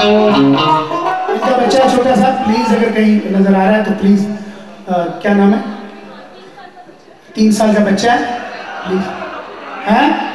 इसका बच्चा छोटा सा प्लीज़ अगर कहीं नज़र आ रहा है तो प्लीज़ आ, क्या नाम है? तीन साल का बच्चा है प्लीज़ है?